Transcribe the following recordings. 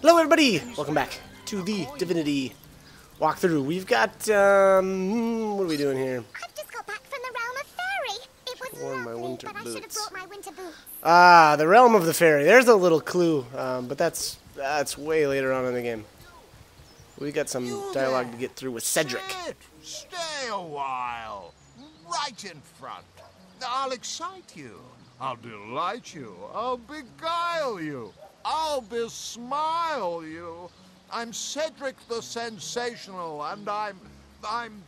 Hello, everybody! Welcome back to the Divinity walkthrough. We've got, um, what are we doing here? I've just got back from the realm of fairy. It was Worn my winter but I should have brought my winter boots. Ah, the Realm of the Fairy. There's a little clue, um, but that's that's way later on in the game. We got some dialogue to get through with Cedric. Sit. Stay a while. Right in front. I'll excite you. I'll delight you. I'll beguile you. I'll besmile you. I'm Cedric the Sensational, and I'm. I'm.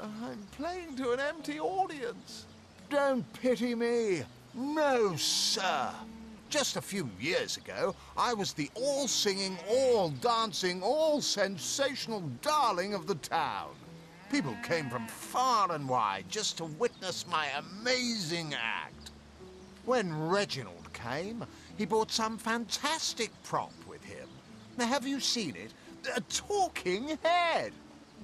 I'm playing to an empty audience. Don't pity me. No, sir. Just a few years ago, I was the all singing, all dancing, all sensational darling of the town. People came from far and wide just to witness my amazing act. When Reginald came, he brought some fantastic prop with him. Now, have you seen it? A talking head.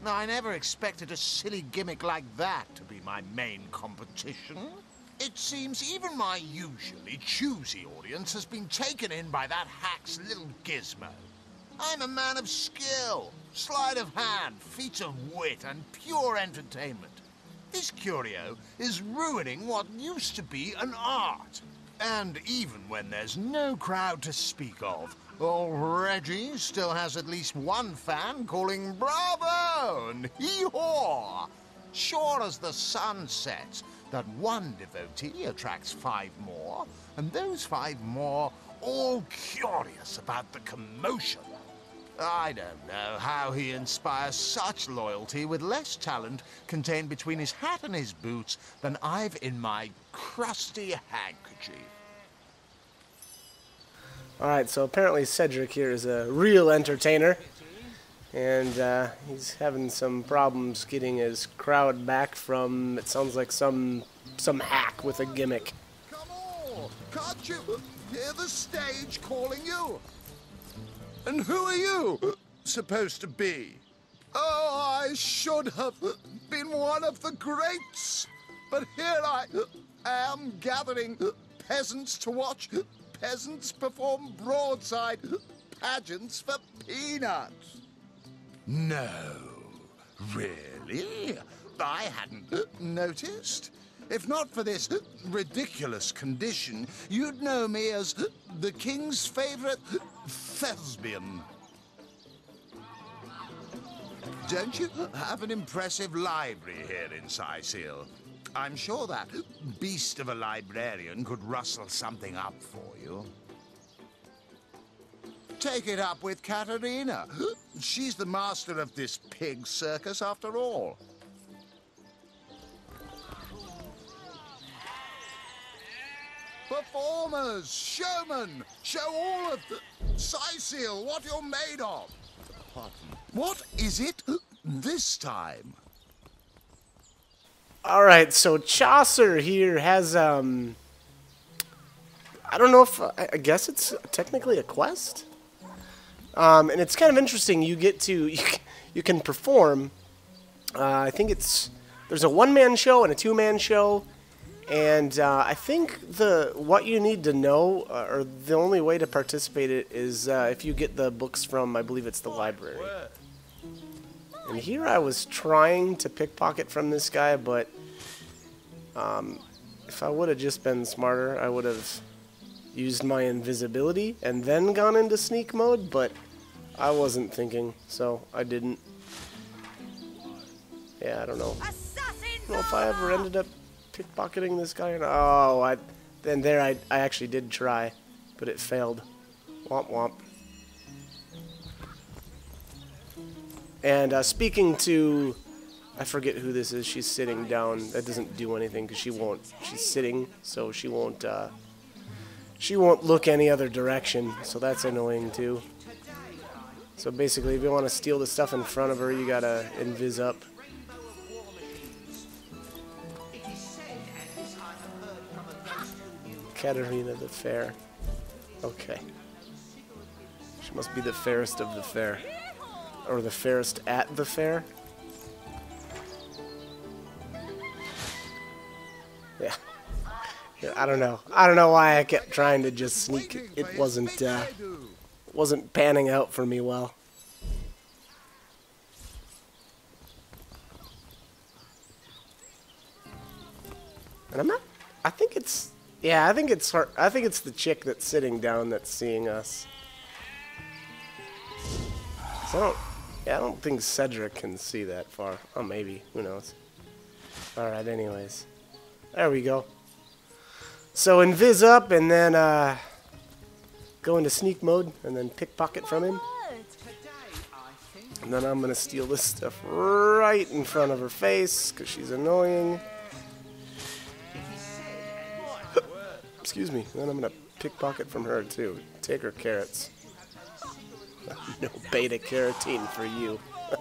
Now, I never expected a silly gimmick like that to be my main competition. It seems even my usually choosy audience has been taken in by that hack's little gizmo. I'm a man of skill, sleight of hand, feats of wit, and pure entertainment. This curio is ruining what used to be an art. And even when there's no crowd to speak of, old Reggie still has at least one fan calling bravo and hee-haw. Sure as the sun sets, that one devotee attracts five more, and those five more all curious about the commotion. I don't know how he inspires such loyalty with less talent contained between his hat and his boots than I've in my crusty handkerchief. Alright, so apparently Cedric here is a real entertainer. And uh, he's having some problems getting his crowd back from, it sounds like some some hack with a gimmick. Come on! Can't you hear the stage calling you? And who are you supposed to be? Oh, I should have been one of the greats. But here I am gathering peasants to watch peasants perform broadside pageants for peanuts. No, really? I hadn't noticed. If not for this ridiculous condition, you'd know me as the king's favorite thespian. Don't you have an impressive library here in Cyseal? I'm sure that beast of a librarian could rustle something up for you. Take it up with Katerina. She's the master of this pig circus after all. Performers, showmen, show all of the Cyseal what you're made of. Pardon. What is it this time? Alright, so Chaucer here has, um... I don't know if... I I guess it's technically a quest? Um, and it's kind of interesting. You get to... You, you can perform... Uh, I think it's... There's a one-man show and a two-man show. And uh, I think the what you need to know, uh, or the only way to participate it is uh, if you get the books from, I believe it's the library. And here I was trying to pickpocket from this guy, but um, if I would have just been smarter, I would have used my invisibility and then gone into sneak mode, but I wasn't thinking, so I didn't. Yeah, I don't know. I don't know if I ever ended up pickpocketing this guy not. Oh, I, then there I, I actually did try, but it failed. Womp womp. And uh, speaking to, I forget who this is. She's sitting down. That doesn't do anything because she won't. She's sitting, so she won't. Uh, she won't look any other direction. So that's annoying too. So basically, if you want to steal the stuff in front of her, you gotta invis up. Katerina the Fair. Okay. She must be the fairest of the fair. Or the fairest at the fair? Yeah. Yeah, I don't know. I don't know why I kept trying to just sneak. It wasn't uh, wasn't panning out for me well. And I'm not. I think it's. Yeah, I think it's her. I think it's the chick that's sitting down that's seeing us. So I don't. Yeah, I don't think Cedric can see that far. Oh, maybe. Who knows? Alright, anyways. There we go. So invis up and then uh, go into sneak mode and then pickpocket from him. And then I'm to steal this stuff right in front of her face because she's annoying. Excuse me. Then I'm going to pickpocket from her too. Take her carrots. no beta carotene for you.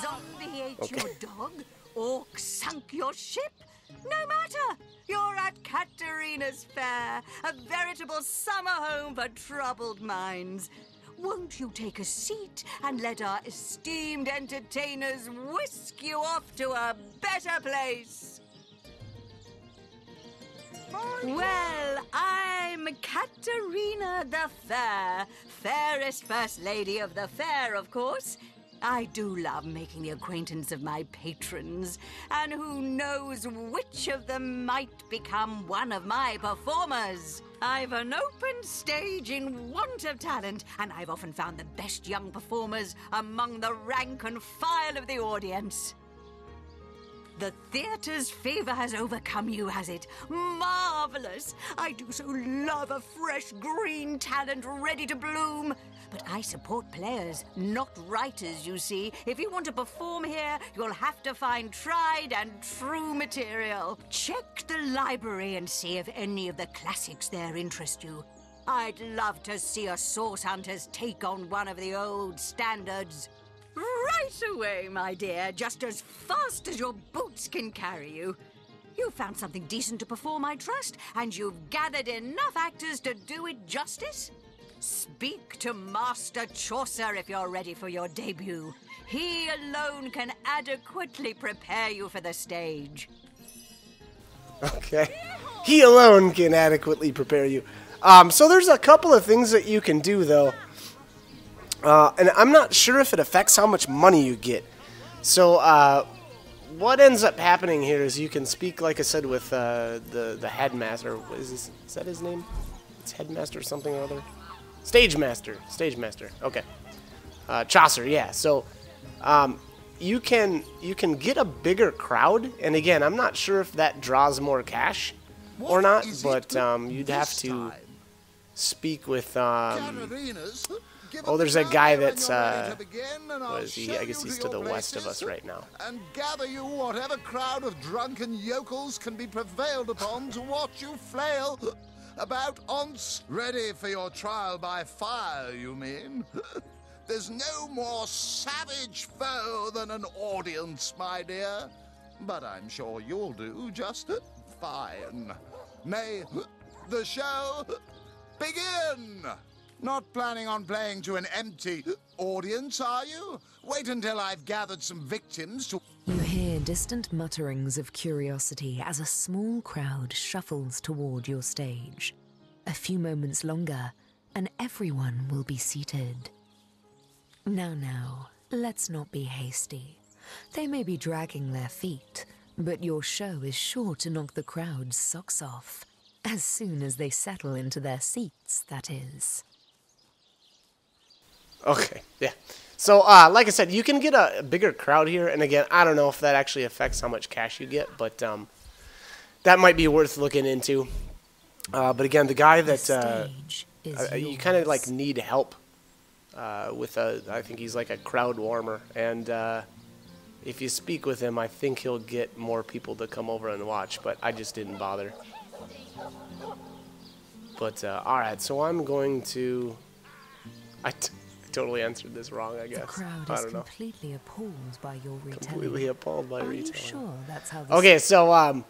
Zombie ate Okay. your dog? Orc sunk your ship? No matter! You're at Katerina's Fair, a veritable summer home for troubled minds. Won't you take a seat and let our esteemed entertainers whisk you off to a better place? Well, I'm Katerina the Fair, fairest first lady of the fair, of course. I do love making the acquaintance of my patrons, and who knows which of them might become one of my performers. I've an open stage in want of talent, and I've often found the best young performers among the rank and file of the audience. The theatre's fever has overcome you, has it? Marvelous! I do so love a fresh green talent ready to bloom. But I support players, not writers, you see. If you want to perform here, you'll have to find tried and true material. Check the library and see if any of the classics there interest you. I'd love to see a Source Hunters take on one of the old standards. Right away, my dear, just as fast as your boots can carry you. You've found something decent to perform, I trust, and you've gathered enough actors to do it justice? Speak to Master Chaucer if you're ready for your debut. He alone can adequately prepare you for the stage. Okay. He alone can adequately prepare you. Um, so there's a couple of things that you can do though. Uh, and I'm not sure if it affects how much money you get. So uh, what ends up happening here is you can speak, like I said, with uh, the the headmaster. Is this? Is that his name? It's headmaster or something or other. Stage master. Stage master. Okay. Uh, Chaucer. Yeah. So um, you can you can get a bigger crowd, and again, I'm not sure if that draws more cash or What not, but um, you'd have to time? speak with um, oh, there's a guy that's, uh, to begin, and what I'll he? I guess he's to to the west of us right now. And gather you whatever crowd of drunken yokels can be prevailed upon to watch you flail about once. Ready for your trial by fire, you mean? There's no more savage foe than an audience, my dear. But I'm sure you'll do just fine. May the show begin! Not planning on playing to an empty audience, are you? Wait until I've gathered some victims to. You hear distant mutterings of curiosity as a small crowd shuffles toward your stage. A few moments longer, and everyone will be seated. Now, now, let's not be hasty. They may be dragging their feet, but your show is sure to knock the crowd's socks off. As soon as they settle into their seats, that is. Okay, yeah. So, uh, like I said, you can get a, bigger crowd here, and again, I don't know if that actually affects how much cash you get, but um, that might be worth looking into. Uh, but again, the guy that uh, uh, you kind of like need help uh, with a, I think he's like a crowd warmer, and uh, if you speak with him, I think he'll get more people to come over and watch. But I just didn't bother. But uh, all right, so I'm going to. I, t- I totally answered this wrong, I guess. The crowd I is don't know. completely appalled by your retelling. Completely appalled by Are you sure that's how this Okay, so um,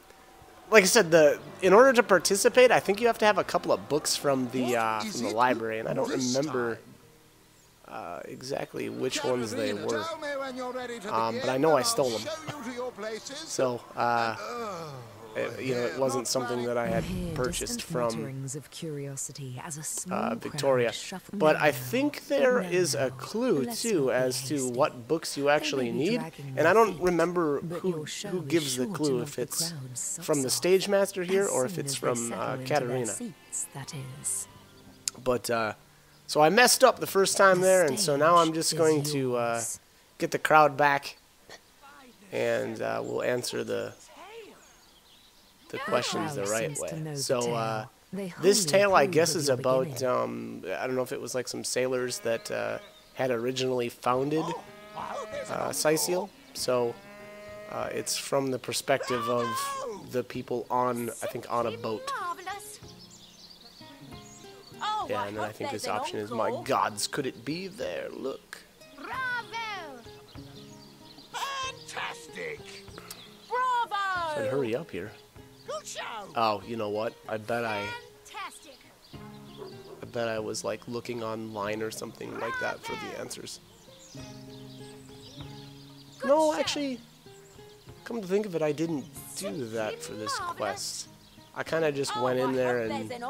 like I said, the in order to participate, I think you have to have a couple of books from the uh, from the library, and I don't remember uh, exactly which ones they were. tell me when you're ready to Um, but I know I stole them. show you to your places. So uh, It, you know, it wasn't something that I had purchased from mutterings of curiosity as a small uh, Victoria. But I think there is a clue too as to what books you actually need, and I don't remember who who gives the clue if it's from the stage master here or if it's from uh, Katerina. that is. But uh, so I messed up the first time there, and so now I'm just going to uh, get the crowd back, and uh, we'll answer the the questions the right seems to know way. So uh, this tale, I guess, is about um, I don't know if it was like some sailors that uh, had originally founded uh, Cyseal. So uh, it's from the perspective of the people on, I think, on a boat. Oh, Yeah, and then I think this option is, my gods, could it be there? Look. Bravo. Fantastic! Bravo! Said, hurry up here. Oh, you know what? I bet I. I bet I was like looking online or something like that for the answers. No, actually, come to think of it, I didn't do that for this quest. I kind of just Oh, went in there and an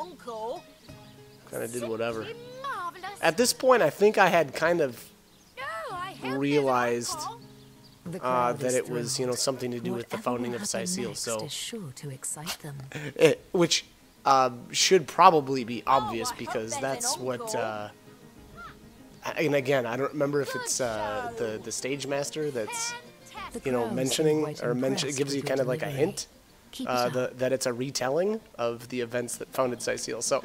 kind of did whatever. At this point, I think I had kind of no, I hope an realized uh, crowd that is it was, you know, something to do with the founding of happen Cyseal. So, sure to excite them. it, which uh, should probably be obvious I because that's what. Uh, and again, I don't remember if it's uh, the the stage master that's The you know mentioning or mention it gives you kind of like a hint uh, the, that it's a retelling of the events that founded Cyseal. So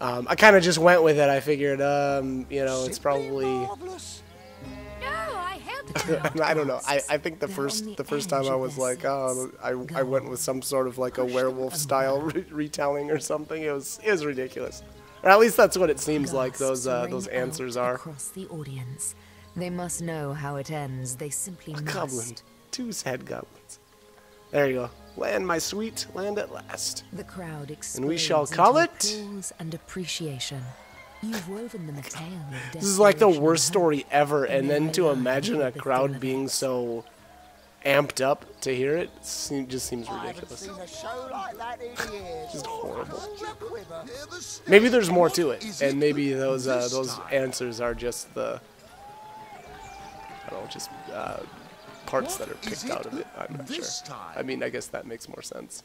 um, I kind of just went with it. I figured, um, you know, it's probably. I don't know. I, I think the first the first time I was like, oh, I, I went with some sort of like a werewolf style re- retelling or something. It was it was ridiculous, or at least that's what it seems like. Those uh, those answers are. across the audience. They must know how it ends. They simply must. Goblin, two sad goblins. There you go. Land, my sweet, land at last. The crowd And we shall call it- and appreciation. You've woven them a tale This is like the worst story ever, And then to imagine a crowd being so amped up to hear it seem, just seems ridiculous. seen a show like that in years. Just horrible. Hold your quiver. Hear the stage. Maybe there's more to it, and maybe those uh, those answers are just the I don't know, just uh, parts that are picked out of it. I'm not sure. I mean, I guess that makes more sense.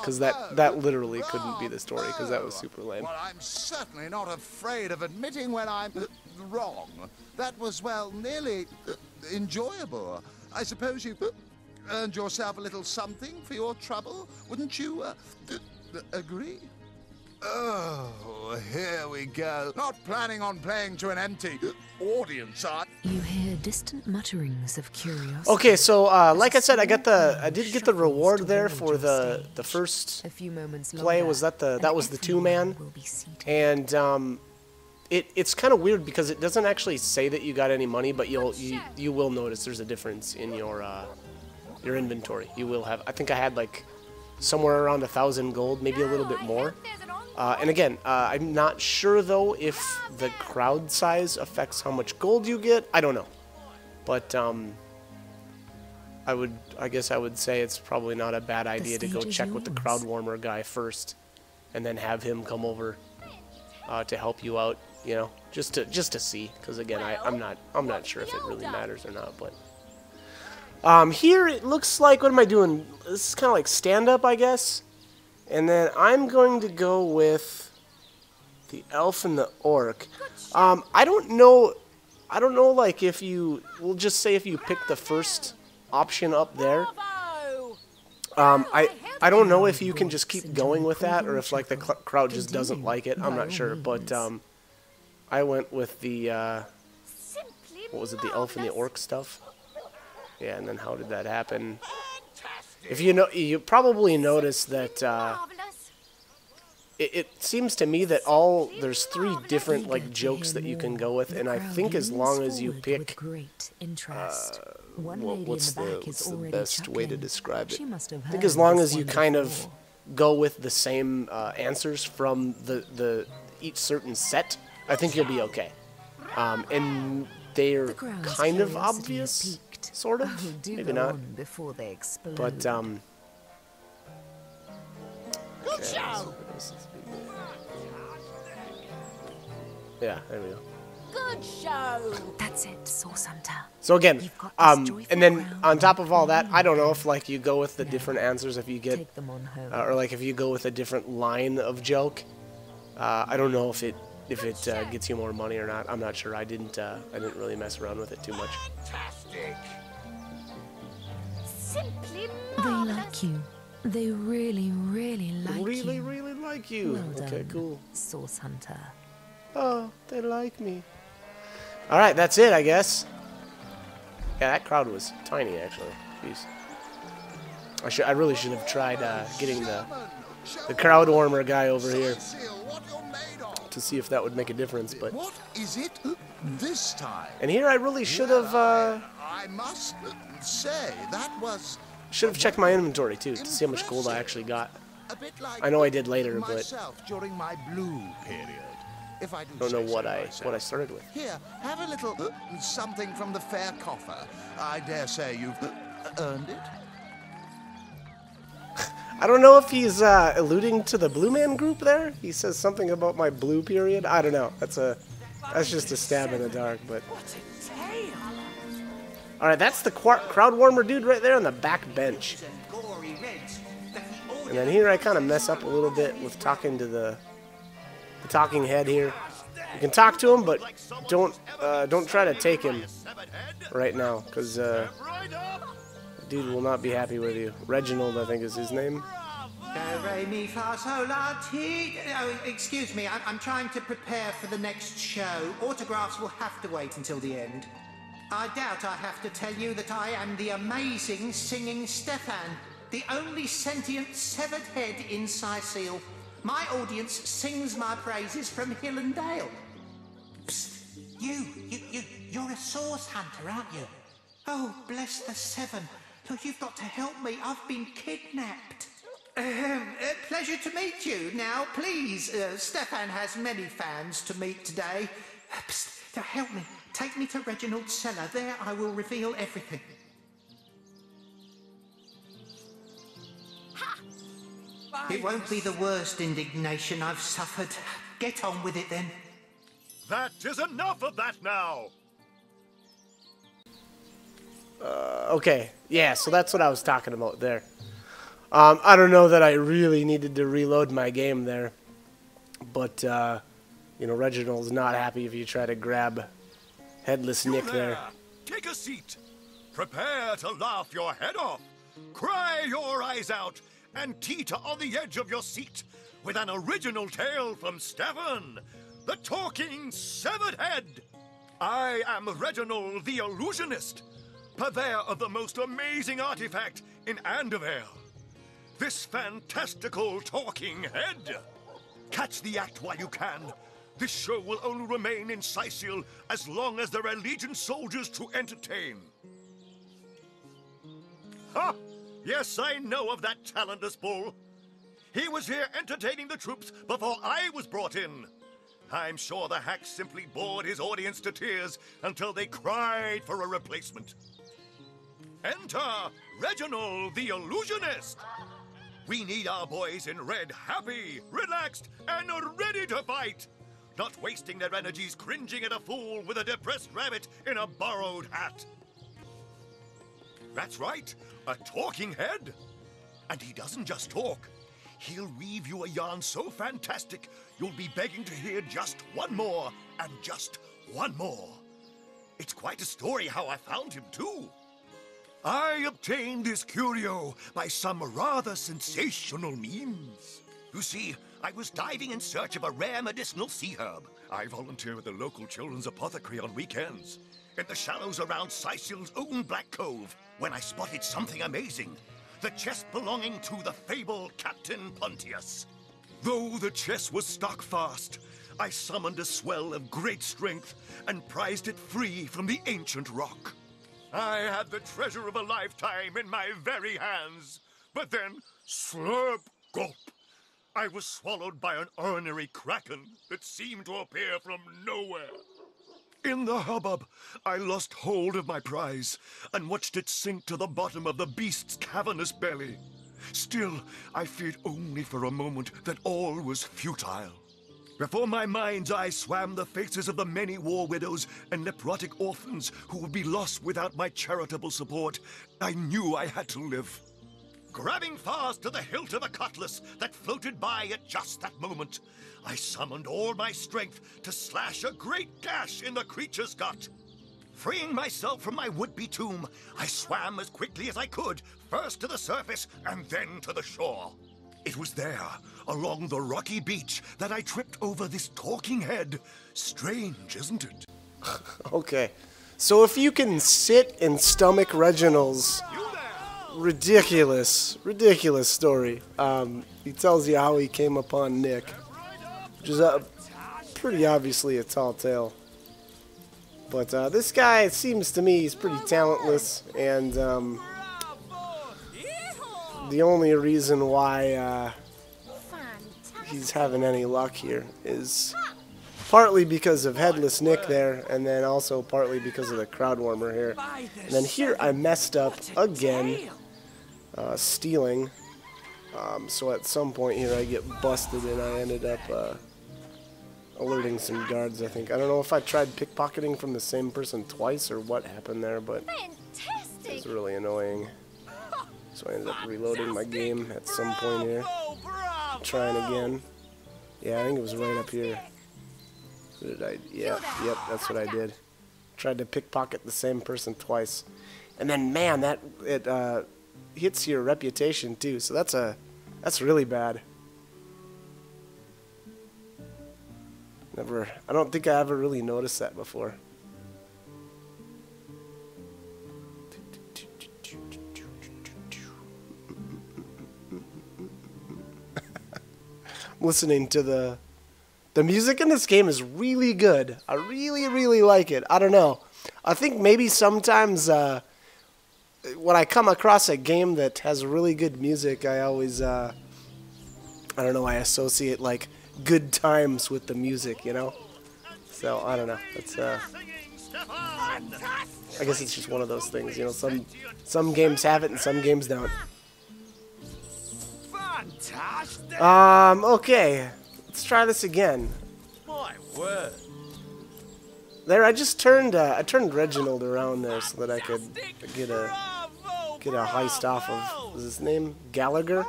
Because that- that literally couldn't be the story, because that was super lame. Well, I'm certainly not afraid of admitting when I'm wrong. That was, well, nearly enjoyable. I suppose you earned yourself a little something for your trouble. Wouldn't you uh, agree? Oh, here we go. Not planning on playing to an empty audience, are You hear distant mutterings of curiosity. Okay, so uh, like I said, I got the I did get the reward there for the the first A few moments play. Was that the that was the two everyone man? will be seated. and um, it it's kind of weird because it doesn't actually say that you got any money, but you'll you, you will notice there's a difference in your uh, your inventory. You will have. I think I had like somewhere around a thousand gold, maybe a little bit more. Uh, and again, uh, I'm not sure though if the crowd size affects how much gold you get. I don't know, but um, I would I guess I would say it's probably not a bad idea to go check with the yours. crowd warmer guy first, and then have him come over uh, to help you out. You know, just to just to see, because again, I, I'm not I'm not sure if it really matters or not. But um, here it looks like what am I doing? This is kind of like stand up, I guess. And then I'm going to go with the elf and the orc. Um, I don't know. I don't know, like if you we'll just say if you pick the first option up there. Um, I I don't know if you can just keep going with that or if like the crowd just doesn't like it. I'm not sure, but um, I went with the uh, what was it, the elf and the orc stuff. Yeah, and then how did that happen? If you know, you probably noticed that uh, it, it seems to me that all there's three different like jokes that you can go with, and I think as long as you pick great interest. One lady what's in the the back what's is the already best way to describe it? She must have I think as long as you kind of go with the same uh, answers from the the each certain set, I think you'll be okay. Um, and they're The kind of obvious, piqued. Sort of, Oh, do maybe go not. on before they explode. But um, Good show! Yeah, there we go. Good show! That's it, Source Hunter. So again, You've got this um, and then crown. on top of all that, I don't know if like you go with the different answers if you get, Take them on home. uh, or like if you go with a different line of joke. Uh, I don't know if it if it uh, gets you more money or not. I'm not sure. I didn't uh, I didn't really mess around with it too much. Fantastic. Simply they marvelous! like you. They really, really like really, you. really really like you. Well okay, done, cool. Source Hunter. Oh, they like me. All right, that's it, I guess. Yeah, that crowd was tiny, actually. Jeez. I should. I really should have tried uh, getting the the crowd warmer guy over here Seal, what you're made of. to see if that would make a difference. But What is it this time? and here I really should have uh, I must say that was should have checked my inventory too to see how much gold I actually got. a bit like I know I did later, but during my blue period. If I do don't know what so I myself. what I started with. Here, have a little uh, something from the fair coffer. I dare say you've uh, earned it. I don't know if he's uh, alluding to the Blue Man Group there. He says something about my blue period. I don't know. That's a that's just a stab in the dark, but. All right, that's the crowd warmer dude right there on the back bench. And then here I kind of mess up a little bit with talking to the the talking head here. You can talk to him, but don't uh, don't try to take him right now, because uh, dude will not be happy with you. Reginald, I think, is his name. Excuse me, I'm trying to prepare for the next show. Autographs will have to wait until the end. I doubt I have to tell you that I am the amazing singing Stefan, the only sentient severed head in Cyseal. My audience sings my praises from hill and dale. Psst, you, you, you, you're a source hunter, aren't you? Oh, bless the seven. Look, you've got to help me. I've been kidnapped. Ahem, uh, pleasure to meet you. Now, please, uh, Stefan has many fans to meet today. Psst, now help me. Take me to Reginald's cellar. There I will reveal everything. It won't be the worst indignation I've suffered. Get on with it then. That is enough of that now! Okay, yeah, so that's what I was talking about there. Um, I don't know that I really needed to reload my game there, but uh, you know Reginald's not happy if you try to grab Headless You Nick there. Take a seat. Prepare to laugh your head off. Cry your eyes out and teeter on the edge of your seat with an original tale from Stefan, the talking severed head. I am Reginald the Illusionist, purveyor of the most amazing artifact in Andevale. This fantastical talking head. Catch the act while you can. This show will only remain in Cyseal as long as there are Legion soldiers to entertain. Ha! Yes, I know of that talentless bull. He was here entertaining the troops before I was brought in. I'm sure the hack simply bored his audience to tears until they cried for a replacement. Enter Reginald the Illusionist. We need our boys in red happy, relaxed, and ready to fight. Not wasting their energies cringing at a fool with a depressed rabbit in a borrowed hat. That's right, a talking head. And he doesn't just talk. He'll weave you a yarn so fantastic, you'll be begging to hear just one more, and just one more. It's quite a story how I found him, too. I obtained this curio by some rather sensational means. You see, I was diving in search of a rare medicinal sea herb. I volunteer at the local children's apothecary on weekends, in the shallows around Cyseal's own Black Cove, when I spotted something amazing. The chest belonging to the fabled Captain Pontius. Though the chest was stuck fast, I summoned a swell of great strength and prized it free from the ancient rock. I had the treasure of a lifetime in my very hands. But then, slurp, gulp, I was swallowed by an ornery kraken that seemed to appear from nowhere. In the hubbub, I lost hold of my prize and watched it sink to the bottom of the beast's cavernous belly. Still, I feared only for a moment that all was futile. Before my mind's eye swam the faces of the many war widows and leprotic orphans who would be lost without my charitable support. I knew I had to live. Grabbing fast to the hilt of a cutlass that floated by at just that moment, I summoned all my strength to slash a great gash in the creature's gut. Freeing myself from my would-be tomb, I swam as quickly as I could, first to the surface and then to the shore. It was there, along the rocky beach, that I tripped over this talking head. Strange, isn't it? Okay. So if you can sit and stomach Reginald's ridiculous, ridiculous story, um, he tells you how he came upon Nick, which is pretty obviously a tall tale. But uh, this guy, it seems to me, he's pretty talentless, and um, the only reason why uh, he's having any luck here is partly because of Headless Nick there, and then also partly because of the crowd warmer here. And then here I messed up again, uh, stealing. Um, so at some point here I get busted, and I ended up uh, alerting some guards. I think I don't know if I tried pickpocketing from the same person twice or what happened there, but it was really annoying. So I ended up reloading my game at some point here. Trying again. Yeah, I think it was right up here. So did I? Yeah, yep, that's what I did. Tried to pickpocket the same person twice. And then, man, that it uh, hits your reputation too. So that's a that's really bad. Never. I don't think I ever really noticed that before. listening to the the music in this game is really good. I really, really like it. I don't know. I think maybe sometimes uh, when I come across a game that has really good music, I always, uh, I don't know, I associate like good times with the music, you know? So, I don't know. Uh, I guess it's just one of those things, you know? Some, some games have it and some games don't. Um, okay. Let's try this again. My word. There, I just turned, uh, I turned Reginald around there so that I could get a, get a heist off of, was his name Gallagher?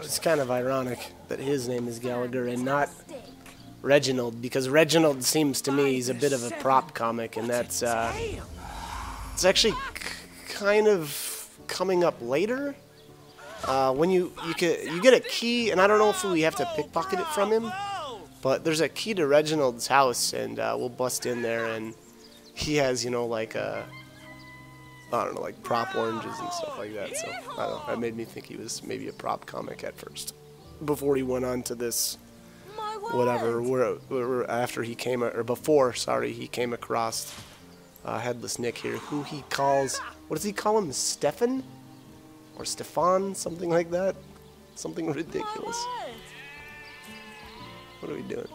It's kind of ironic that his name is Gallagher and not Reginald, because Reginald seems to me he's a bit of a prop comic, and that's, uh, it's actually kind of coming up later. Uh, when you you get you get a key, and I don't know if we have to pickpocket it from him, but there's a key to Reginald's house, and uh, we'll bust in there, and he has you know like a I don't know like prop oranges and stuff like that. So I don't know. That made me think he was maybe a prop comic at first, before he went on to this whatever. Where, where after he came or before sorry he came across uh, headless Nick here, who he calls what does he call him, Stefan? or Stefan, something like that. Something ridiculous. What are we doing?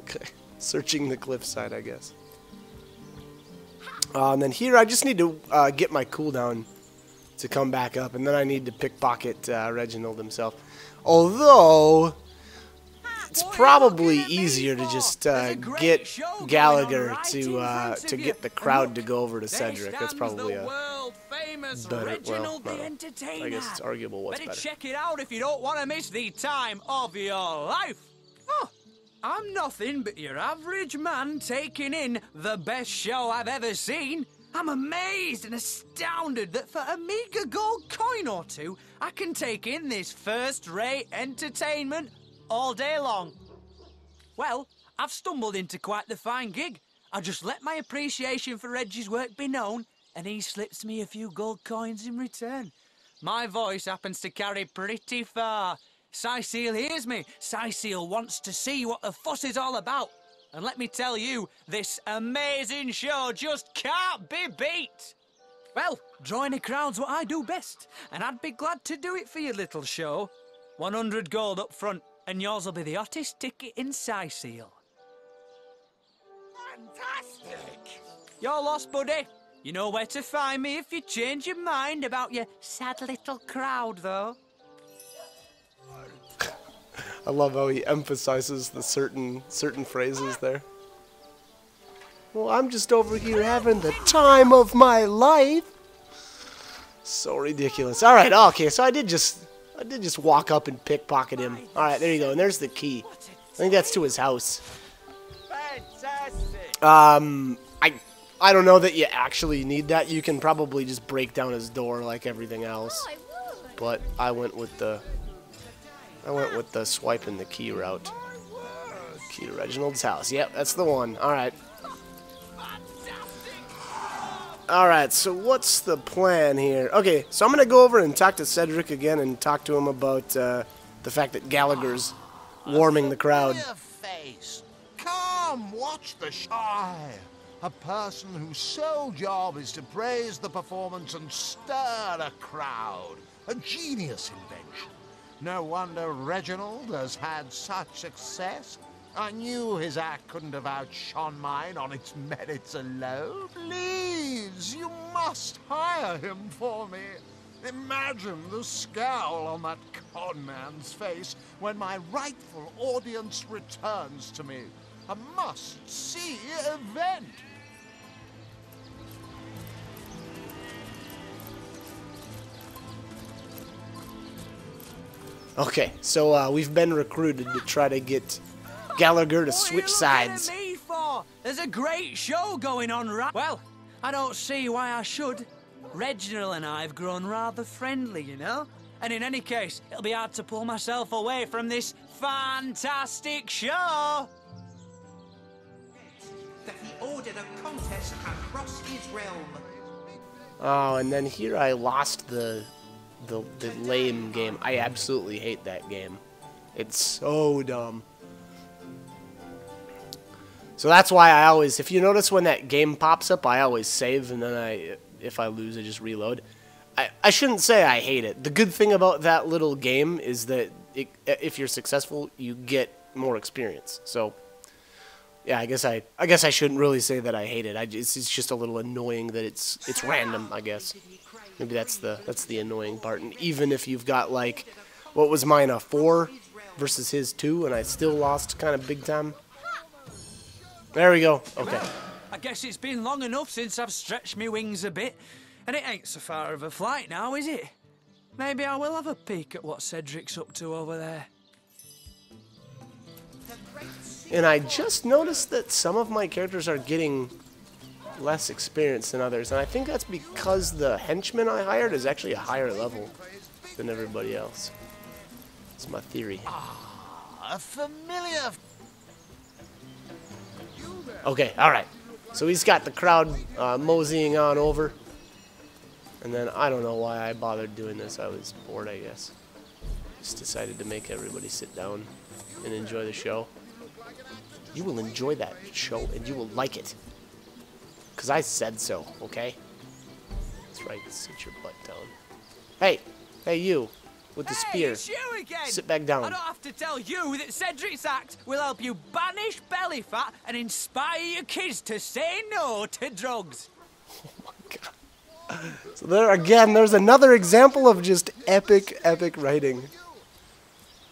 Okay, searching the cliffside, I guess. Uh, and then here, I just need to uh, get my cooldown to come back up, and then I need to pickpocket uh, Reginald himself. Although, it's probably easier to just uh, get Gallagher to uh, to get the crowd to go over to Cedric. That's probably a better. Well, I guess it's arguable what's Better better. check it out if you don't want to miss the time of your life. I'm nothing but your average man taking in the best show I've ever seen. I'm amazed and astounded that for a meager gold coin or two, I can take in this first-rate entertainment all day long. Well, I've stumbled into quite the fine gig. I just let my appreciation for Reggie's work be known, and he slips me a few gold coins in return. My voice happens to carry pretty far. Cyseal hears me. Cyseal wants to see what the fuss is all about. And let me tell you, this amazing show just can't be beat. Well, drawing a crowd's what I do best, and I'd be glad to do it for your little show. 100 gold up front, and yours will be the hottest ticket in Cyseal. Fantastic! You're lost, buddy. You know where to find me if you change your mind about your sad little crowd, though. I love how he emphasizes the certain certain phrases there. Well, I'm just over here having the time of my life. So ridiculous. All right, okay, so I did just I did just walk up and pickpocket him. All right, there you go. And there's the key. I think that's to his house. Fantastic! Um, I I don't know that you actually need that. You can probably just break down his door like everything else. But I went with the I went with the swiping the key route. Key to Reginald's house. Yep, that's the one. All right. All right. So what's the plan here? Okay, so I'm gonna go over and talk to Cedric again and talk to him about uh, the fact that Gallagher's warming the crowd. Face. Come, watch the show. A person whose sole job is to praise the performance and stir a crowd. A genius invention. No wonder Reginald has had such success. I knew his act couldn't have outshone mine on its merits alone. Please, you must hire him for me. Imagine the scowl on that con man's face when my rightful audience returns to me. A must-see event. Okay, so uh, we've been recruited to try to get Gallagher to What are switch you looking sides. Me for? There's a great show going on, right? Well, I don't see why I should. Reginald and I have grown rather friendly, you know? And in any case, it'll be hard to pull myself away from this fantastic show. That he ordered a contest across his realm. Oh, and then here I lost the, the the lame game. I absolutely hate that game. It's so dumb. So that's why I always, if you notice when that game pops up, I always save, and then I, if I lose, I just reload. I, I shouldn't say I hate it. The good thing about that little game is that it, if you're successful, you get more experience. So yeah, I guess I I guess I shouldn't really say that I hate it. I it's just a little annoying that it's it's random. I guess maybe that's the that's the annoying part. And even if you've got like what was mine a four versus his two, and I still lost kind of big time. There we go. Okay. I guess it's been long enough since I've stretched my wings a bit, and it ain't so far of a flight now, is it? Maybe I will have a peek at what Cedric's up to over there. And I just noticed that some of my characters are getting less experience than others, and I think that's because the henchman I hired is actually a higher level than everybody else. It's my theory. Ah, A familiar Okay, alright. So he's got the crowd uh, moseying on over. And then I don't know why I bothered doing this. I was bored, I guess. Just decided to make everybody sit down and enjoy the show. You will enjoy that show and you will like it. Because I said so, okay? That's right, sit your butt down. Hey, hey you, with the Hey, spear. it's you again! Sit back down. I don't have to tell you that Cedric's act will help you banish belly fat and inspire your kids to say no to drugs. Oh my god. So there again, there's another example of just epic, epic writing.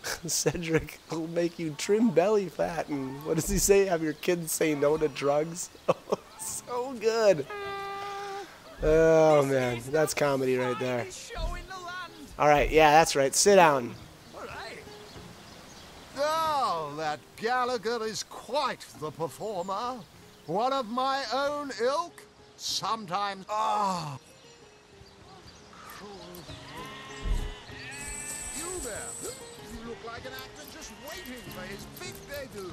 Cedric will make you trim belly fat, and what does he say? Have your kids say no to drugs? Oh, so good. Oh man, that's comedy right there. All right, yeah, that's right. Sit down. Oh, that Gallagher is quite the performer. One of my own ilk. Sometimes. Ah. You there. You look like an actor just waiting for his big debut.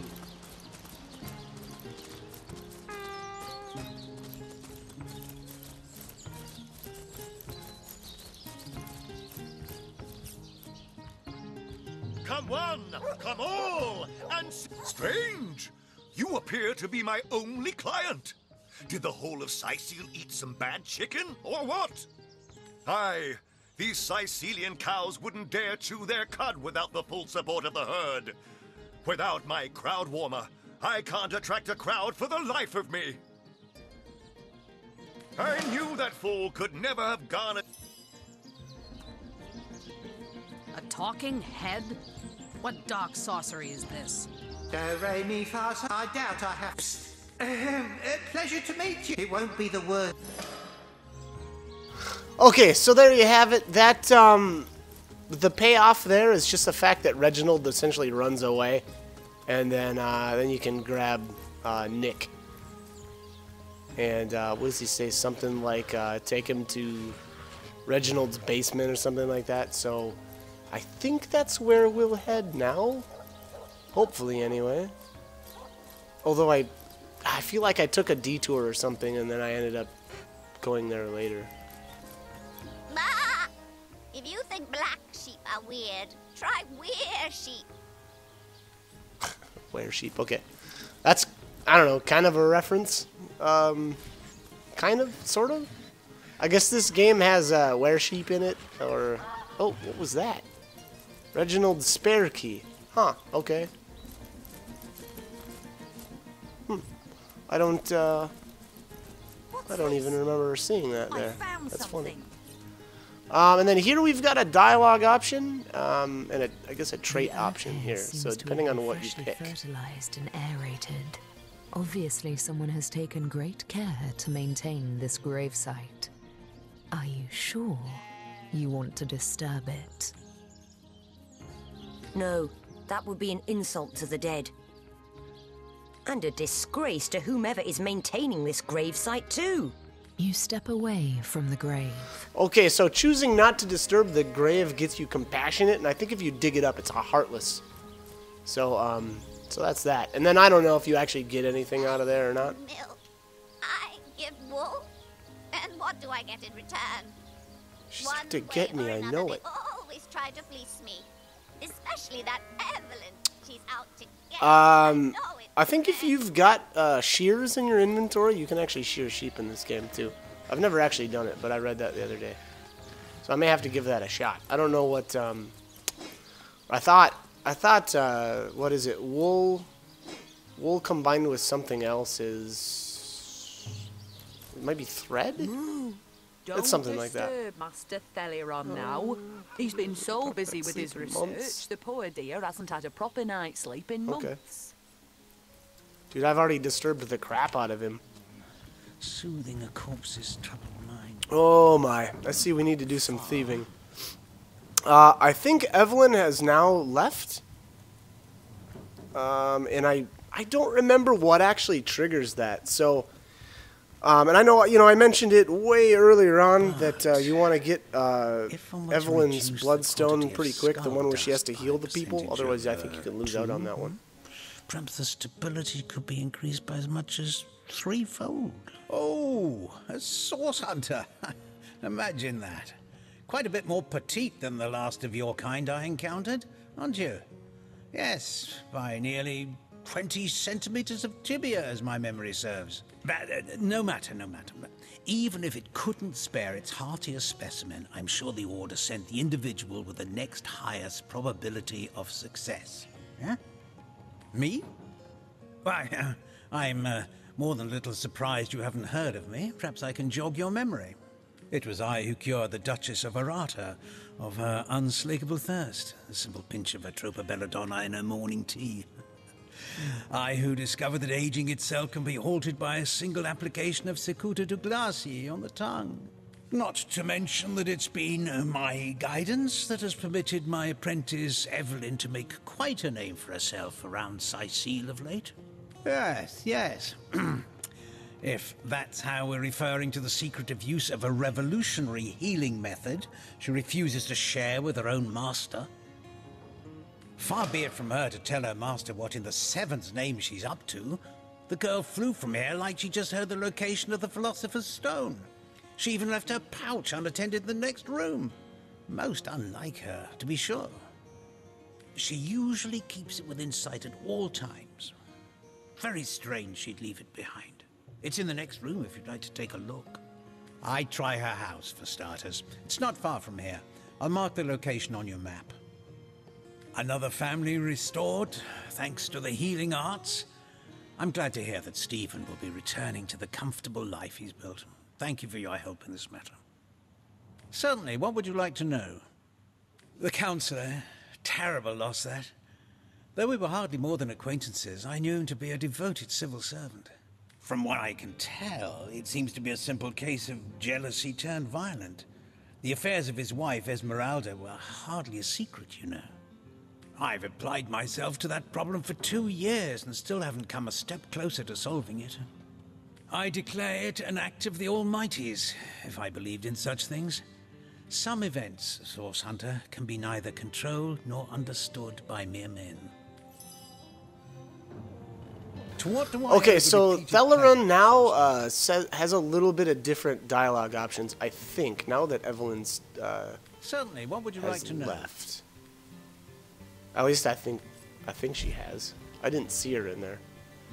Come one, come all, and strange. You appear to be my only client. Did the whole of Cyseal eat some bad chicken, or what? Aye, these Sicilian cows wouldn't dare chew their cud without the full support of the herd. Without my crowd warmer, I can't attract a crowd for the life of me. I knew that fool could never have gone. A talking head? What dark sorcery is this? Do, re, mi, fa, sol. I doubt I have. Ahem, uh, pleasure to meet you. It won't be the word. Okay, so there you have it. That um, the payoff there is just the fact that Reginald essentially runs away, and then uh, then you can grab uh, Nick. And uh, what does he say? Something like uh, take him to Reginald's basement or something like that. So I think that's where we'll head now. Hopefully, anyway. Although I, I feel like I took a detour or something, and then I ended up going there later. Bah! If you think black sheep are weird, try weir sheep. Were sheep. Okay, that's I don't know, kind of a reference. Um, kind of, sort of. I guess this game has uh, were sheep in it, or oh, what was that? Reginald's spare key. Huh. Okay. Hmm. I don't. Uh, I don't even remember seeing that there. That's funny. Um, and then here we've got a dialogue option, um, and a, I guess a trait option here. So depending on what you pick. fertilized and aerated. Obviously, someone has taken great care to maintain this gravesite. Are you sure you want to disturb it? No, that would be an insult to the dead. And a disgrace to whomever is maintaining this gravesite, too. You step away from the grave. Okay, so choosing not to disturb the grave gets you compassionate, and I think if you dig it up, it's a heartless. So, um, so that's that. And then I don't know if you actually get anything out of there or not. Milk. I give wool. And what do I get in return? She's One to get me, I know it. always try to fleece me. Especially that Evelyn. She's out to get Um. I. I think if you've got uh, shears in your inventory, you can actually shear sheep in this game too. I've never actually done it, but I read that the other day. So I may have to give that a shot. I don't know what. Um, I thought. I thought. Uh, what is it? Wool. Wool combined with something else is. It might be thread. Don't It's something like that. disturb Master Thelyron now. He's been so busy with his research, months. the poor dear hasn't had a proper night's sleep in Okay. months. Dude, I've already disturbed the crap out of him. Soothing a corpse's troubled mind. Oh my. I see we need to do some thieving. Uh, I think Evelyn has now left. Um, and I, I don't remember what actually triggers that. So, um, and I know, you know, I mentioned it way earlier on that uh, you want to get uh, If one were to Evelyn's bloodstone pretty quick, the one where she has to heal the people. Otherwise, I think you can lose out on that one. Perhaps the stability could be increased by as much as threefold. Oh, a source hunter. Imagine that. Quite a bit more petite than the last of your kind I encountered, aren't you? Yes, by nearly 20 centimeters of tibia, as my memory serves. But uh, no matter, no matter. Even if it couldn't spare its heartiest specimen, I'm sure the Order sent the individual with the next highest probability of success. Yeah? Me? Why, uh, I'm uh, more than a little surprised you haven't heard of me. Perhaps I can jog your memory. It was I who cured the Duchess of Arata of her unslakable thirst, a simple pinch of Atropa belladonna in her morning tea. I who discovered that aging itself can be halted by a single application of Cicuta Douglasii on the tongue. Not to mention that it's been my guidance that has permitted my apprentice Evelyn to make quite a name for herself around Cyseal of late. Yes, yes. if that's how we're referring to the secretive use of a revolutionary healing method she refuses to share with her own master. Far be it from her to tell her master what in the seven's name she's up to. The girl flew from here like she just heard the location of the Philosopher's Stone. She even left her pouch unattended in the next room. Most unlike her, to be sure. She usually keeps it within sight at all times. Very strange she'd leave it behind. It's in the next room if you'd like to take a look. I try her house, for starters. It's not far from here. I'll mark the location on your map. Another family restored, thanks to the healing arts. I'm glad to hear that Stephen will be returning to the comfortable life he's built. Thank you for your help in this matter. Certainly, what would you like to know? The counselor, terrible loss that. Though we were hardly more than acquaintances, I knew him to be a devoted civil servant. From what I can tell, it seems to be a simple case of jealousy turned violent. The affairs of his wife, Esmeralda, were hardly a secret, you know. I've applied myself to that problem for two years and still haven't come a step closer to solving it. I declare it an act of the Almighty's, if I believed in such things. Some events, Source Hunter, can be neither controlled nor understood by mere men. To what do I Okay, so Thelyron now uh, says, has a little bit of different dialogue options, I think, now that Evelyn's uh, Certainly, what would you like to know? left. At least I think, I think she has. I didn't see her in there.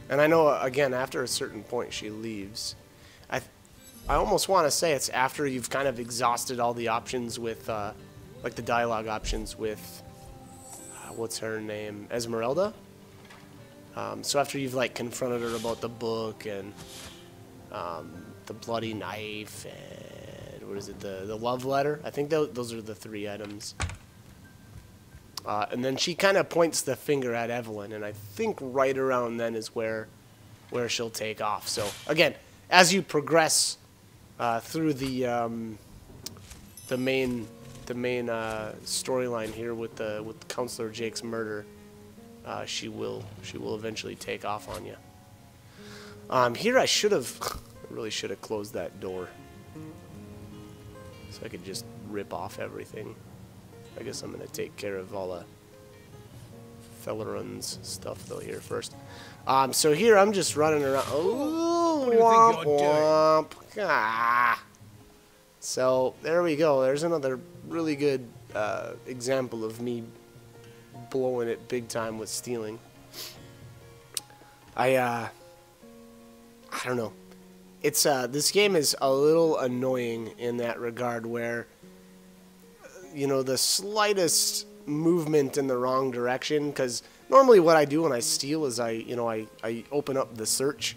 And I know, again, after a certain point, she leaves. I, I almost want to say it's after you've kind of exhausted all the options with, uh, like the dialogue options with, uh, what's her name, Esmeralda. Um, so after you've like confronted her about the book and um, the bloody knife and what is it, the the love letter? I think tho- those are the three items. Uh, and then she kind of points the finger at Evelyn, and I think right around then is where where she'll take off. So again, as you progress uh, through the um, the main the main uh, storyline here with the with Counselor Jake's murder, uh, she will she will eventually take off on you. Um, here I should have really should have closed that door so I could just rip off everything. I guess I'm gonna take care of all the Thelyron's stuff though here first. Um, so here I'm just running around. Oh, What do you womp think you're doing? womp. Ah. So there we go. There's another really good uh, example of me blowing it big time with stealing. I uh, I don't know. It's uh, this game is a little annoying in that regard, where you know the slightest movement in the wrong direction. Because normally, what I do when I steal is I you know I I open up the search,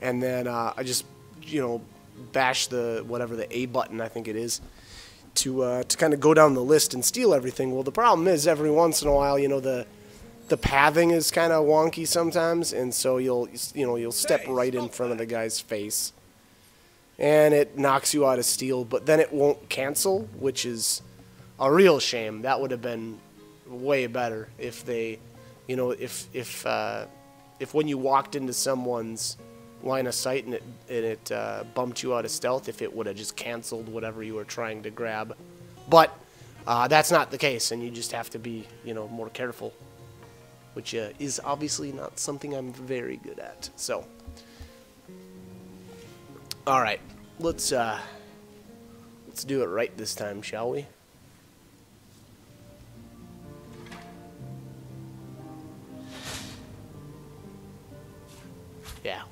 and then uh, I just you know bash the whatever the A button I think it is to uh, to kind of go down the list and steal everything. Well, the problem is every once in a while, you know the the pathing is kind of wonky sometimes, and so you'll you know you'll step right in front of the guy's face, and it knocks you out of steal. But then it won't cancel, which is a real shame. That would have been way better if they, you know, if if uh, if when you walked into someone's line of sight and it and it uh, bumped you out of stealth, if it would have just canceled whatever you were trying to grab. But uh, that's not the case, and you just have to be, you know, more careful which uh, is obviously not something I'm very good at. So, all right, let's uh, let's do it right this time, shall we?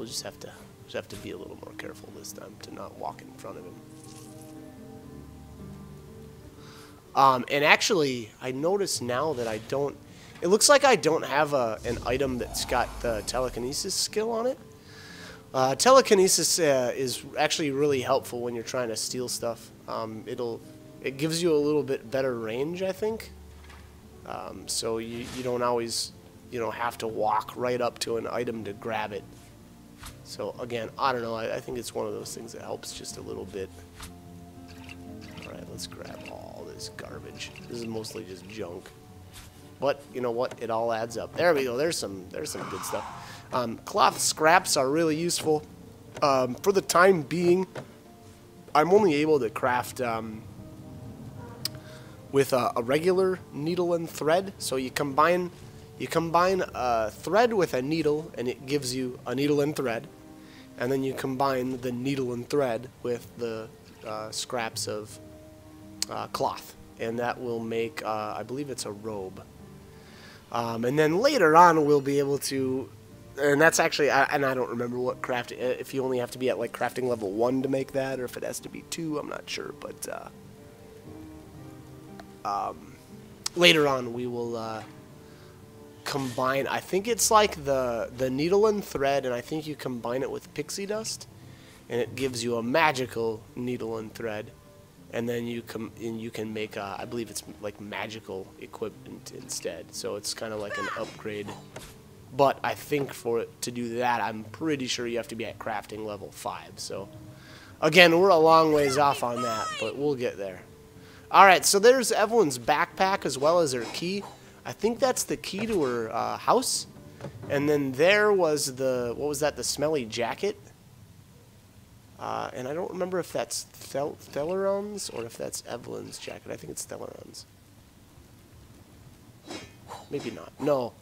We'll just have to just have to be a little more careful this time to not walk in front of him. Um, and actually, I notice now that I don't. It looks like I don't have a, an item that's got the telekinesis skill on it. Uh, telekinesis uh, is actually really helpful when you're trying to steal stuff. Um, it'll it gives you a little bit better range, I think. Um, so you, you don't always you know have to walk right up to an item to grab it. So again, I don't know. I, I think it's one of those things that helps just a little bit. All right, let's grab all this garbage. This is mostly just junk. But you know what? It all adds up. There we go. There's some there's some good stuff. Um, cloth scraps are really useful. Um, for the time being, I'm only able to craft um, with a, a regular needle and thread. So you combine you combine a thread with a needle, and it gives you a needle and thread. And then you combine the needle and thread with the uh, scraps of uh, cloth, and that will make, uh, I believe it's a robe. Um, and then later on, we'll be able to, and that's actually, I, and I don't remember what craft, if you only have to be at like crafting level one to make that, or if it has to be two, I'm not sure. But uh, um, later on, we will uh, combine. I think it's like the the needle and thread, and I think you combine it with pixie dust, and it gives you a magical needle and thread, and then you come and you can make uh, I believe it's like magical equipment instead. So it's kind of like an upgrade. But I think for it to do that, I'm pretty sure you have to be at crafting level five. So again, we're a long ways off on that, but we'll get there. All right, so there's Evelyn's backpack as well as her key. I think that's the key to her uh, house. And then there was the, what was that, the smelly jacket? Uh, and I don't remember if that's Thel Thelyron's or if that's Evelyn's jacket. I think it's Thelyron's. Maybe not. No,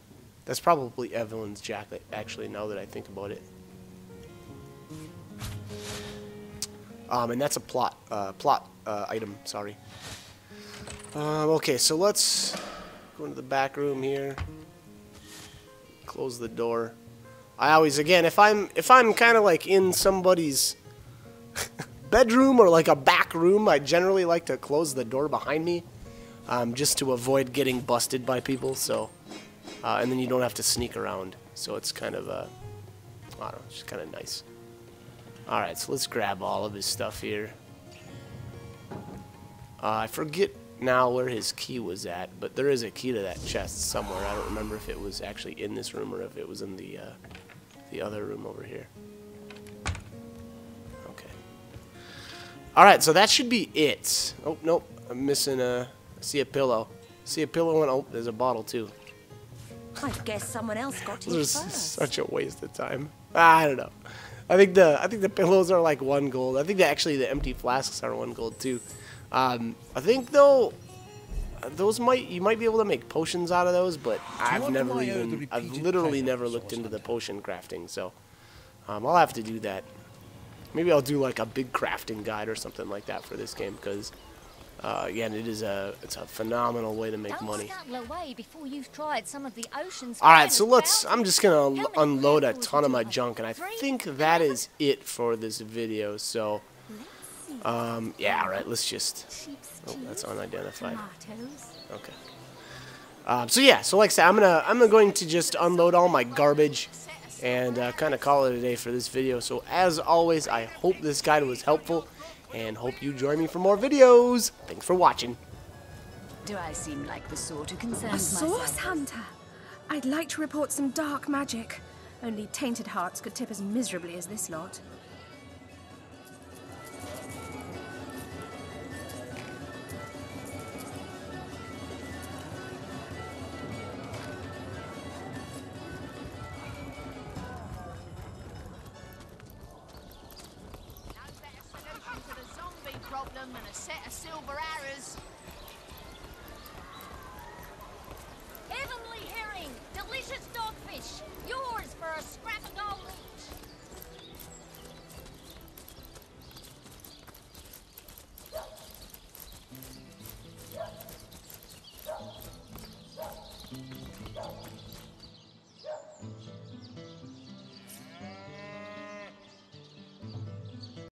that's probably Evelyn's jacket, actually, now that I think about it. Um, and that's a plot, uh, plot uh, item, sorry. Um, okay, so let's go into the back room here. Close the door. I always, again, if I'm if I'm kind of like in somebody's bedroom or like a back room, I generally like to close the door behind me, um, just to avoid getting busted by people. So, uh, and then you don't have to sneak around. So it's kind of uh, I don't know, it's just kind of nice. All right, so let's grab all of his stuff here. Uh, I forget now where his key was at, but there is a key to that chest somewhere. I don't remember if it was actually in this room or if it was in the uh, the other room over here. Okay. All right, so that should be it. Oh nope, I'm missing a. I see a pillow. see a pillow and oh, there's a bottle too. I guess someone else got here This is such a waste of time. I don't know. I think the I think the pillows are like one gold. I think that actually the empty flasks are one gold too. Um, I think though those might you might be able to make potions out of those, but I've never do I owe even I've literally never looked into the potion crafting. So um, I'll have to do that. Maybe I'll do like a big crafting guide or something like that for this game because uh, again it is a it's a phenomenal way to make Don't money. before you've tried some of the ocean's All right, so let's. I'm just gonna un- How many unload a ton of my junk, and I think that is it for this video. So, um, yeah. All right, let's just. Oh, that's unidentified. Okay. Um, so yeah, so like I said, I'm gonna I'm going to just unload all my garbage and uh, kind of call it a day for this video. So as always, I hope this guide was helpful and hope you join me for more videos. Thanks for watching. Do I seem like the sort who concerns myself? A myself? source hunter? I'd like to report some dark magic. Only tainted hearts could tip as miserably as this lot.